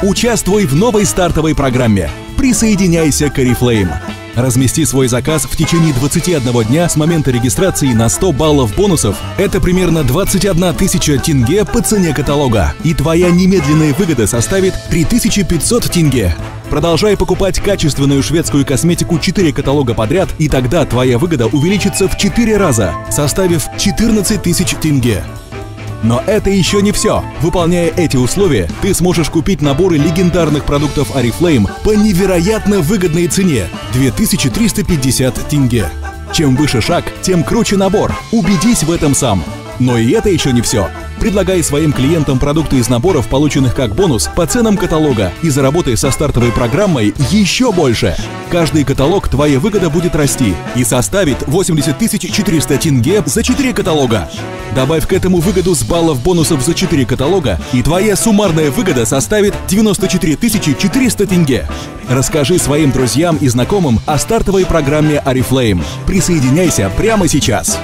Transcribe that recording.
Участвуй в новой стартовой программе. Присоединяйся к Oriflame. Размести свой заказ в течение 21 дня с момента регистрации на 100 баллов бонусов. Это примерно 21 тысяча тенге по цене каталога. И твоя немедленная выгода составит 3500 тенге. Продолжай покупать качественную шведскую косметику 4 каталога подряд, и тогда твоя выгода увеличится в 4 раза, составив 14 тысяч тенге. Но это еще не все. Выполняя эти условия, ты сможешь купить наборы легендарных продуктов Oriflame по невероятно выгодной цене – 2350 тенге. Чем выше шаг, тем круче набор. Убедись в этом сам. Но и это еще не все. Предлагай своим клиентам продукты из наборов, полученных как бонус, по ценам каталога и заработай со стартовой программой еще больше. Каждый каталог твоя выгода будет расти и составит 80 400 тенге за 4 каталога. Добавь к этому выгоду с баллов бонусов за 4 каталога, и твоя суммарная выгода составит 94 400 тенге. Расскажи своим друзьям и знакомым о стартовой программе Oriflame. Присоединяйся прямо сейчас.